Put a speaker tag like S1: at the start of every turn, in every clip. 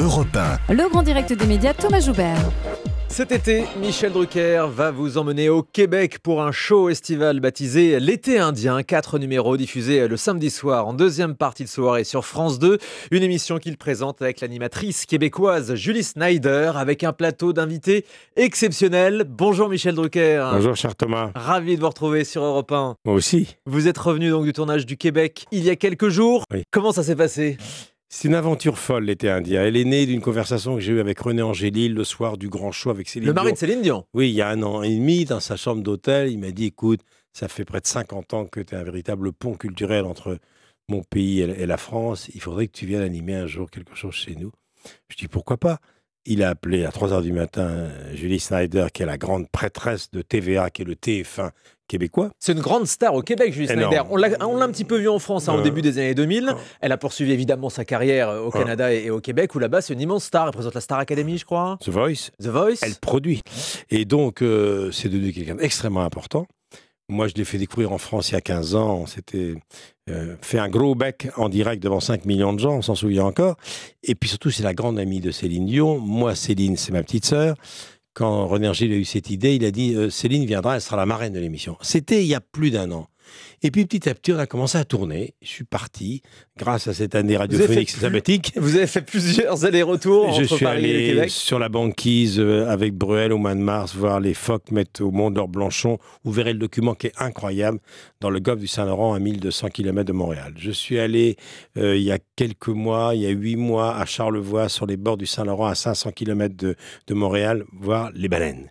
S1: Europe 1.
S2: Le grand direct des médias, Thomas Joubert.
S3: Cet été, Michel Drucker va vous emmener au Québec pour un show estival baptisé L'été indien. Quatre numéros diffusés le samedi soir en deuxième partie de soirée sur France 2. Une émission qu'il présente avec l'animatrice québécoise Julie Snyder avec un plateau d'invités exceptionnels. Bonjour Michel Drucker.
S4: Bonjour cher Thomas.
S3: Ravi de vous retrouver sur Europe 1.
S4: Moi aussi.
S3: Vous êtes revenu donc du tournage du Québec il y a quelques jours.
S4: Oui.
S3: Comment ça s'est passé?
S4: C'est une aventure folle l'été indien. Elle est née d'une conversation que j'ai eue avec René Angélil le soir du grand show avec Céline
S3: Le mari de Céline Dion?
S4: Oui, il y a un an et demi, dans sa chambre d'hôtel, il m'a dit écoute, ça fait près de 50 ans que tu es un véritable pont culturel entre mon pays et la France. Il faudrait que tu viennes animer un jour quelque chose chez nous. Je dis pourquoi pas? Il a appelé à 3 h du matin euh, Julie Snyder, qui est la grande prêtresse de TVA, qui est le TF1 québécois.
S3: C'est une grande star au Québec, Julie. Snyder. On l'a un petit peu vu en France hein, au
S4: Euh,
S3: début des années 2000.
S4: euh.
S3: Elle a poursuivi évidemment sa carrière au. Canada et et au Québec, où là-bas c'est une immense star. Elle présente la Star Academy, je crois.
S4: The Voice,
S3: The Voice.
S4: elle produit. Et donc, c'est devenu quelqu'un d'extrêmement important. Moi, je l'ai fait découvrir en France il y a 15 ans. On s'était euh, fait un gros bec en direct devant 5 millions de gens, on s'en souvient encore. Et puis surtout, c'est la grande amie de Céline Dion. Moi, Céline, c'est ma petite sœur. Quand René Angélil a eu cette idée, il a dit euh, Céline viendra, elle sera la marraine de l'émission. C'était il y a plus d'un an. Et puis petit à petit, on a commencé à tourner. Je suis parti, grâce à cette année radiophonique
S3: fait-
S4: sabbatique.
S3: Vous avez fait plusieurs allers-retours
S4: Je
S3: entre
S4: suis
S3: Paris et le
S4: allé
S3: Québec.
S4: sur la banquise euh, avec Bruel au mois de mars voir les phoques mettre au Mont d'Or Blanchon. Vous verrez le document qui est incroyable dans le golfe du Saint-Laurent à 1200 km de Montréal. Je suis allé euh, il y a quelques mois, il y a huit mois, à Charlevoix sur les bords du Saint-Laurent à 500 km de, de Montréal voir les baleines.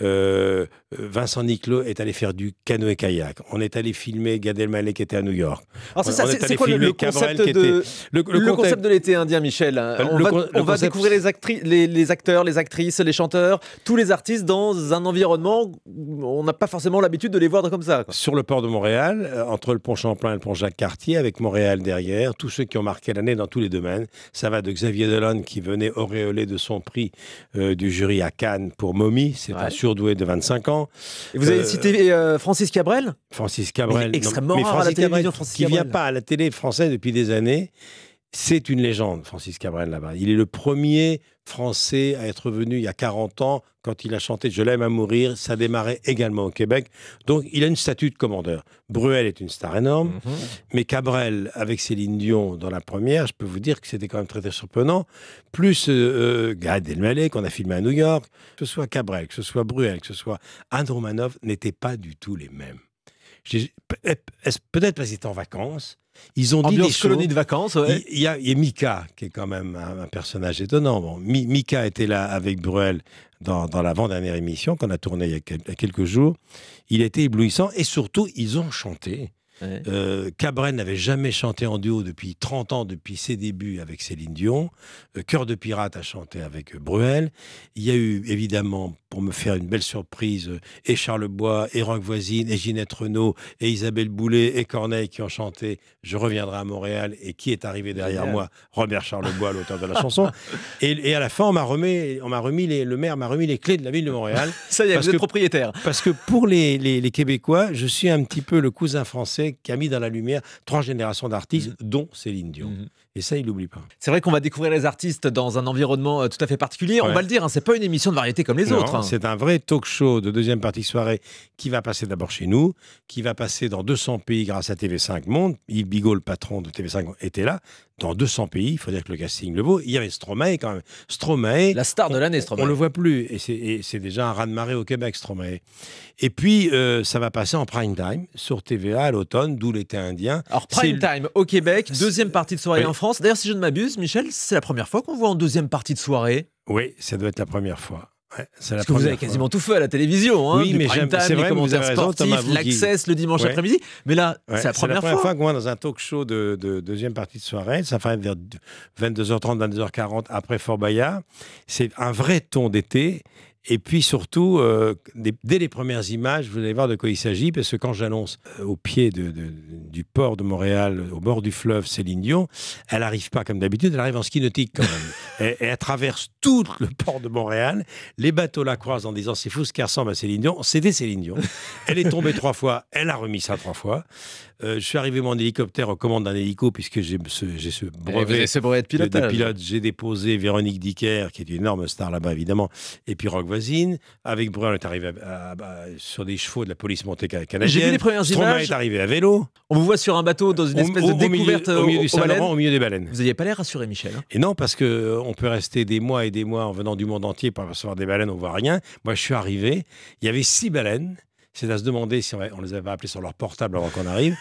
S4: Euh, Vincent Niclot est allé faire du canoë-kayak. On est allé filmer Gad Elmaleh qui était à New York.
S3: Alors c'est ça, quoi le, concept de
S4: Le,
S3: le,
S4: contexte-
S3: concept de l'été indien, Michel hein.
S4: Euh,
S3: On
S4: le
S3: va,
S4: con- le
S3: on va
S4: concept-
S3: découvrir les, actri- les, les acteurs, les actrices, les chanteurs, tous les artistes dans un environnement où on n'a pas forcément l'habitude de les voir comme ça. quoi.
S4: sur le port de Montréal, euh, entre le pont Champlain et le pont Jacques-Cartier, avec Montréal derrière, tous ceux qui ont marqué l'année dans tous les domaines. Ça va de Xavier Delon qui venait auréolé de son prix euh, du jury à Cannes pour Mommy, c'est
S3: Ouais.
S4: un surdoué de 25 ans.
S3: Et vous avez
S4: Euh,
S3: cité euh, Francis Cabrel?
S4: Francis Cabrel,
S3: Extrêmement
S4: mais
S3: rare à la
S4: Cabrel, qui vient pas à la télé française depuis des années. C'est une légende, Francis Cabrel, là-bas. Il est le premier Français à être venu il y a 40 ans quand il a chanté Je l'aime à mourir. Ça démarrait également au Québec. Donc, il a une statue de commandeur. Bruel est une star énorme.
S3: Mhm.
S4: Mais Cabrel, avec Céline Dion dans la première, je peux vous dire que c'était quand même très, très surprenant. Plus euh, euh, Gad Elmaleh, qu'on a filmé à New York, que ce soit Cabrel, que ce soit Bruel, que ce soit Anne Romanoff, n'étaient pas du tout les mêmes. Est-ce- Peut-être parce qu'ils étaient en vacances. Ils ont dit des
S3: Ambiance
S4: choses.
S3: colonie de vacances, ouais.
S4: Il y, a, il y a Mika, qui est quand même un, un personnage étonnant. Bon, Mi- Mika était là avec Bruel dans, dans l'avant-dernière émission qu'on a tournée il y a quelques jours. Il était éblouissant et surtout, ils ont chanté.
S3: Ouais.
S4: Euh, Cabrel n'avait jamais chanté en duo depuis 30 ans, depuis ses débuts avec Céline Dion. Euh, Cœur de pirate a chanté avec euh, Bruel. Il y a eu évidemment, pour me faire une belle surprise, euh, et Charles Bois, et Rock Voisine, et Ginette Renault, et Isabelle Boulet, et Corneille qui ont chanté Je reviendrai à Montréal, et qui est arrivé derrière
S3: Génial.
S4: moi Robert Charles Bois, l'auteur de la chanson. Et, et à la fin, on m'a remis, on m'a remis les, le maire m'a remis les clés de la ville de Montréal.
S3: Ça y est,
S4: parce
S3: vous êtes
S4: que-
S3: propriétaire.
S4: Parce que pour les, les- les Québécois, je suis un petit peu le cousin français qui a mis dans la lumière trois générations d'artistes, dont Céline Dion.
S3: Mhm.
S4: Et ça, il n'oublie pas.
S3: C'est vrai qu'on va découvrir les artistes dans un environnement euh, tout à fait particulier. On va le dire, hein, c'est pas une émission de variété comme les
S4: Non,
S3: autres. hein.
S4: C'est un vrai talk show de deuxième partie de soirée qui va passer d'abord chez nous, qui va passer dans 200 pays grâce à TV5 Monde. Yves Bigot, le patron de TV5, était là. Dans 200 pays, il faut dire que le casting le vaut. Il y avait Stromae quand même. Stromae,
S3: La star de l'année,
S4: On
S3: Stromae.
S4: le voit plus. Et c'est- déjà un raz-de-marée au Québec, Stromae. Et puis, euh, ça va passer en prime time sur TVA à l'automne, d'où l'été indien.
S3: Alors, prime time au Québec, deuxième partie de soirée
S4: Oui.
S3: en France. D'ailleurs, si je ne m'abuse, Michel, c'est la première fois qu'on voit en deuxième partie de soirée.
S4: Oui, ça doit être la première fois. Ouais, c'est la
S3: Parce que vous
S4: première
S3: avez
S4: fois.
S3: quasiment tout fait à la télévision. Hein,
S4: Oui,
S3: du
S4: mais
S3: prime time,
S4: c'est
S3: les
S4: vrai, vous
S3: commentaires sportifs, l'access le dimanche
S4: Ouais.
S3: après-midi. Mais là,
S4: Ouais,
S3: c'est la première fois.
S4: que moi, dans un talk show de, de deuxième partie de soirée, ça fait vers 22h30, 22h40 après Fort Bayard. C'est un vrai ton d'été. Et puis surtout, euh, dès, les premières images, vous allez voir de quoi il s'agit, parce que quand j'annonce euh, au pied de- de- du port de Montréal, au bord du fleuve, Céline Dion, elle n'arrive pas comme d'habitude, elle arrive en ski nautique quand même. et, et elle traverse tout le port de Montréal. Les bateaux la croisent en disant c'est fou ce qui ressemble à Céline Dion. C'était Céline Dion. Elle est tombée trois fois, elle a remis ça trois fois. Euh, je suis arrivé mon hélicoptère aux commandes d'un hélico puisque j'ai ce, brevet
S3: avez ce brevet de
S4: de, de
S3: pilotage.
S4: pilote. J'ai déposé Véronique Dicker, qui est une énorme star là-bas, évidemment, et puis Rock Voisine. Avec Bruin, on est arrivé à- à- à- sur des chevaux de la police montée canadienne.
S3: J'ai vu les premières
S4: Stromae
S3: images.
S4: est arrivé à vélo.
S3: On vous voit sur un bateau dans une espèce
S4: au-
S3: de
S4: au milieu-
S3: découverte
S4: au milieu du Saint-Laurent, au milieu des baleines.
S3: Vous n'aviez pas l'air rassuré, Michel. hein.
S4: Et non, parce que euh, on peut rester des mois et des mois en venant du monde entier pour apercevoir des baleines, on voit rien. Moi, je suis arrivé, il y avait six baleines. C'est à se demander si on, les avait appelées sur leur portable avant qu'on arrive.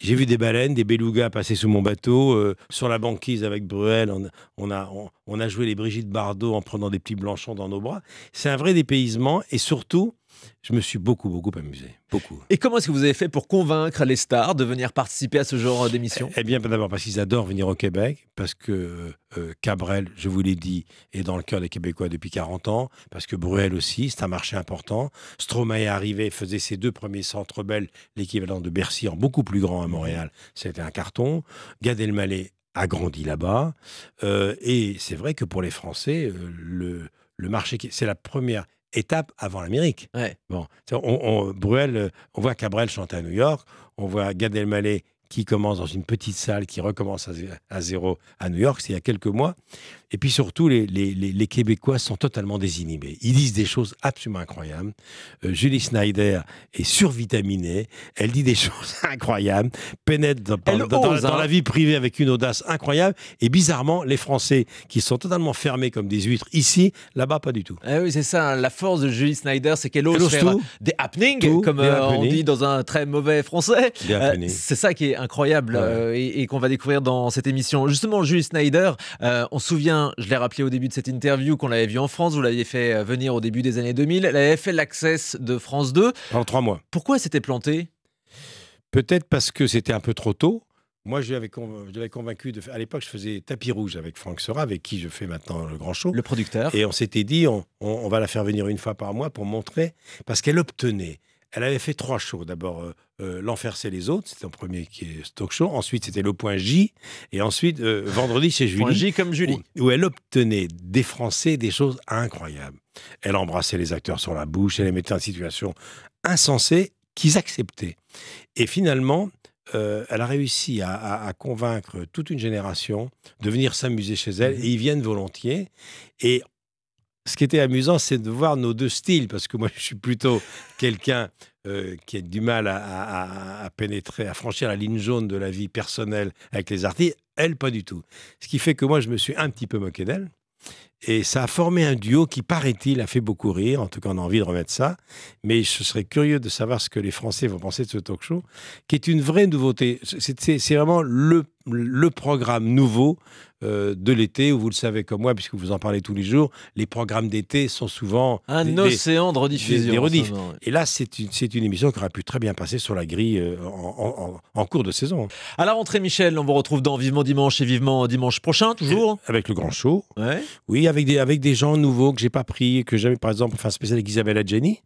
S4: J'ai vu des baleines, des belugas passer sous mon bateau, euh, sur la banquise avec Bruel. On, on a, on, on a joué les Brigitte Bardot en prenant des petits blanchons dans nos bras. C'est un vrai dépaysement et surtout, je me suis beaucoup, beaucoup amusé. Beaucoup.
S3: Et comment est-ce que vous avez fait pour convaincre les stars de venir participer à ce genre d'émission?
S4: Eh bien, d'abord parce qu'ils adorent venir au Québec, parce que euh, Cabrel, je vous l'ai dit, est dans le cœur des Québécois depuis 40 ans, parce que Bruel aussi, c'est un marché important. Stromae est arrivé, faisait ses deux premiers centres belles, l'équivalent de Bercy, en beaucoup plus grand à Montréal. C'était un carton. Gad Elmaleh a grandi là-bas. Euh, et c'est vrai que pour les Français, euh, le, le marché, qui- c'est la première étape avant l'Amérique.
S3: Ouais.
S4: Bon, on, on- Bruel, euh, on voit Cabrel chanter à New York, on voit Gad Elmaleh qui commence dans une petite salle, qui recommence à, zé- à zéro à New York, c'est il y a quelques mois. Et puis surtout, les, les- les- les Québécois sont totalement désinhibés. Ils disent des choses absolument incroyables. Euh, Julie Snyder est survitaminée, elle dit des choses incroyables, pénètre dans,
S3: Elle
S4: dans- dans-
S3: ose,
S4: dans
S3: hein.
S4: la vie privée avec une audace incroyable. Et bizarrement, les Français qui sont totalement fermés comme des huîtres ici, là-bas, pas du tout.
S3: Ah oui, c'est ça. La force de Julie Snyder, c'est qu'elle ose,
S4: ose
S3: faire
S4: tout.
S3: des happenings,
S4: Tout,
S3: comme
S4: des
S3: euh, on dit dans un très mauvais français. Euh, c'est ça qui est incroyable
S4: Ouais.
S3: euh, et, et qu'on va découvrir dans cette émission. Justement, Julie Snyder, euh, on se souvient, je l'ai rappelé au début de cette interview, qu'on l'avait vue en France, vous l'aviez fait euh, venir au début des années 2000. Elle avait fait l'Access de France 2.
S4: Pendant trois mois.
S3: Pourquoi elle s'était plantée?
S4: Peut-être parce que c'était un peu trop tôt. Moi, je l'avais convaincu de. À l'époque, je faisais tapis rouge avec Franck Sera, avec qui je fais maintenant le grand show.
S3: Le producteur.
S4: Et on s'était dit, on, on- on va la faire venir une fois par mois pour montrer, parce qu'elle obtenait. Elle avait fait trois shows. D'abord, euh, euh, L'Enfer, c'est les autres. C'était en premier qui est talk show. Ensuite, c'était Le Point J. Et ensuite, euh, vendredi chez Julie.
S3: Point J comme Julie.
S4: Où, où elle obtenait des Français des choses incroyables. Elle embrassait les acteurs sur la bouche, elle les mettait en situation insensée qu'ils acceptaient. Et finalement, euh, elle a réussi à, à- à convaincre toute une génération de venir s'amuser chez elle, et ils viennent volontiers. Et ce qui était amusant, c'est de voir nos deux styles, parce que moi, je suis plutôt quelqu'un euh, qui a du mal à, pénétrer, à franchir la ligne jaune de la vie personnelle avec les artistes. Elle, pas du tout. Ce qui fait que moi, je me suis un petit peu moqué d'elle. Et ça a formé un duo qui, paraît-il, a fait beaucoup rire. En tout cas, on a envie de remettre ça. Mais je serais curieux de savoir ce que les Français vont penser de ce talk show, qui est une vraie nouveauté. C'est- vraiment le, le programme nouveau euh, de l'été, où vous le savez comme moi, puisque vous en parlez tous les jours, les programmes d'été sont souvent...
S3: Un
S4: des-
S3: océan de rediffusion.
S4: des- des
S3: moment.
S4: Et là, c'est une, émission qui aurait pu très bien passer sur la grille euh, en, en- en- en cours de saison.
S3: À la rentrée, Michel, on vous retrouve dans Vivement Dimanche et Vivement Dimanche prochain, toujours.
S4: Avec le grand show.
S3: Ouais.
S4: Oui, avec des, avec des gens nouveaux que j'ai pas pris, que j'avais par exemple, enfin spécial avec Isabelle Adjani.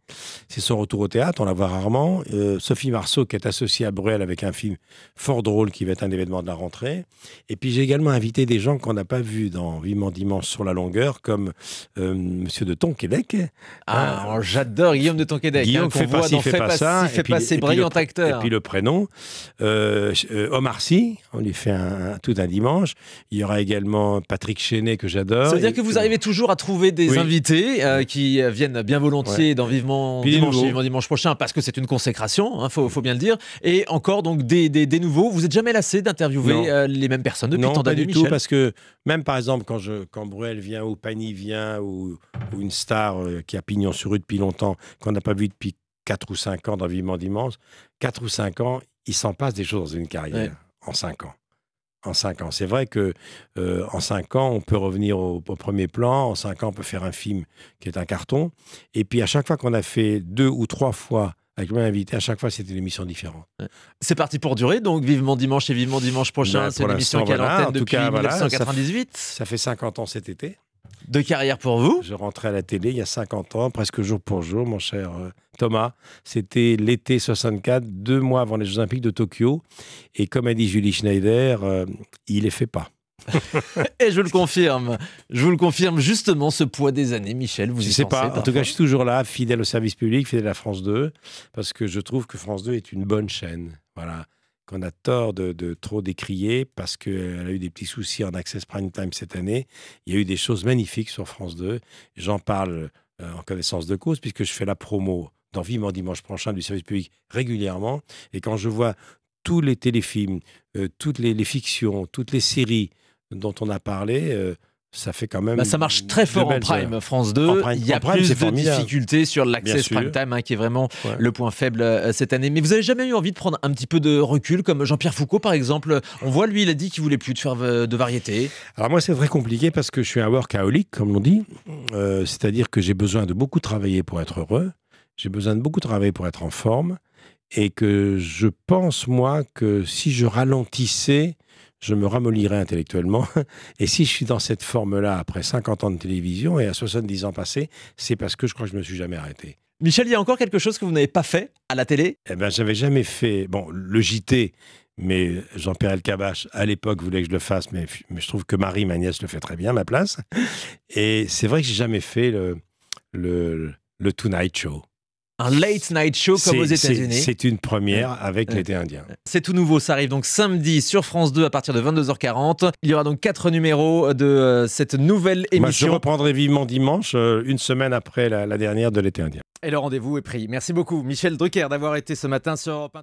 S4: C'est son retour au théâtre, on la voit rarement. Euh, Sophie Marceau qui est associée à Bruel avec un film fort drôle qui va être un événement de la rentrée. Et puis j'ai également invité des gens qu'on n'a pas vus dans Vivement Dimanche sur la longueur, comme euh, Monsieur de Tonquédec.
S3: Ah, alors, j'adore Guillaume de Tonquédec.
S4: Guillaume
S3: hein,
S4: fait
S3: voit
S4: pas
S3: dans
S4: fait
S3: Fais
S4: pas
S3: pas
S4: ça.
S3: ci, fait
S4: et puis-
S3: passer
S4: et puis
S3: brillant
S4: le-
S3: acteur.
S4: Et puis le prénom. Euh, euh, Omar Sy, on lui fait un, un- tout un dimanche. Il y aura également Patrick Chenet que j'adore.
S3: Ça veut dire que vous
S4: puis-
S3: arrivez toujours à trouver des
S4: Oui.
S3: invités euh, qui euh, viennent bien volontiers dans Vivement Dimanche. Vivement prochain parce que c'est une consécration, il faut, faut bien le dire. Et encore donc des, des, des nouveaux. Vous êtes jamais lassé
S4: Non.
S3: d'interviewer euh, les mêmes personnes depuis
S4: non,
S3: tant
S4: pas
S3: d'années,
S4: du tout, parce que même par exemple quand, je, quand Bruel vient ou Pani vient ou, ou une star euh, qui a pignon sur rue depuis longtemps, qu'on n'a pas vu depuis 4 ou 5 ans dans Vivement Dimanche, 4 ou 5 ans, il s'en passe des choses dans une carrière
S3: Ouais.
S4: en 5 ans. En 5 ans. C'est vrai que euh, en 5 ans, on peut revenir au, au premier plan. En 5 ans, on peut faire un film qui est un carton. Et puis à chaque fois qu'on a fait deux ou trois fois avec le même invité, à chaque fois, c'était une émission différente.
S3: C'est parti pour durer, donc Vivement Dimanche et Vivement Dimanche prochain.
S4: Ben,
S3: c'est
S4: pour
S3: une émission
S4: l'instant,
S3: qui est à l'antenne depuis
S4: cas, voilà, ça-
S3: 1998.
S4: Ça fait 50 ans cet été.
S3: De carrière pour vous.
S4: Je rentrais à la télé il y a 50 ans, presque jour pour jour, mon cher euh, Thomas. C'était l'été 64, deux mois avant les Jeux Olympiques de Tokyo. Et comme a dit Julie Schneider, euh, il les fait pas.
S3: Et je le confirme, je vous le confirme justement, ce poids des années, Michel, vous
S4: Je
S3: y
S4: sais
S3: pensez
S4: pas. En tout cas, je suis toujours là, fidèle au service public, fidèle à France 2, parce que je trouve que France 2 est une bonne chaîne. Voilà. Qu'on a tort de, trop décrier parce qu'elle a eu des petits soucis en Access Prime Time cette année. Il y a eu des choses magnifiques sur France 2. J'en parle euh, en connaissance de cause puisque je fais la promo dans Vivement Dimanche prochain du service public régulièrement. Et quand je vois tous les téléfilms, euh, toutes les, les fictions, toutes les séries dont on a parlé, euh, ça fait quand même.
S3: Bah, ça marche très fort en prime,
S4: heures.
S3: France 2.
S4: En prime-
S3: Il y a
S4: prime,
S3: plus de
S4: formidable.
S3: difficultés sur
S4: sûr.
S3: prime time, hein, qui est vraiment
S4: Ouais.
S3: le point faible euh, cette année. Mais vous avez jamais eu envie de prendre un petit peu de recul, comme Jean-Pierre Foucault, par exemple? On voit, lui, il a dit qu'il voulait plus de faire euh, de variété.
S4: Alors moi, c'est très compliqué parce que je suis un workaholic, comme l'on dit. Euh, C'est-à-dire que j'ai besoin de beaucoup travailler pour être heureux. J'ai besoin de beaucoup travailler pour être en forme. Et que je pense, moi, que si je ralentissais, je me ramollirais intellectuellement. Et si je suis dans cette forme-là après 50 ans de télévision et à 70 ans passés, c'est parce que je crois que je me suis jamais arrêté.
S3: Michel, il y a encore quelque chose que vous n'avez pas fait à la télé?
S4: Eh ben, j'avais jamais fait. Bon, le JT, mais Jean-Pierre Elkabach, à l'époque, voulait que je le fasse, mais, mais je trouve que Marie, ma nièce, le fait très bien, à ma place. Et c'est vrai que j'ai jamais fait le, le, le Tonight Show.
S3: Un late night show comme aux États-Unis.
S4: C'est une première avec l'été indien.
S3: C'est tout nouveau, ça arrive donc samedi sur France 2 à partir de 22h40. Il y aura donc quatre numéros de euh, cette nouvelle
S4: Moi, je
S3: émission.
S4: reprendrai vivement dimanche, euh, une semaine après la, la dernière de l'été indien.
S3: Et le rendez-vous est pris. Merci beaucoup, Michel Drucker, d'avoir été ce matin sur Europe 1.